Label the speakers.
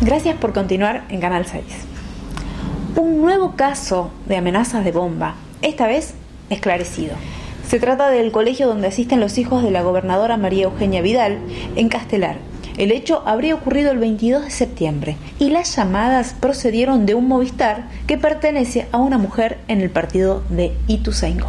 Speaker 1: Gracias por continuar en Canal 6. Un nuevo caso de amenazas de bomba, esta vez esclarecido. Se trata del colegio donde asisten los hijos de la gobernadora María Eugenia Vidal en Castelar. El hecho habría ocurrido el 22 de septiembre y las llamadas procedieron de un Movistar que pertenece a una mujer en el partido de Ituzaingó.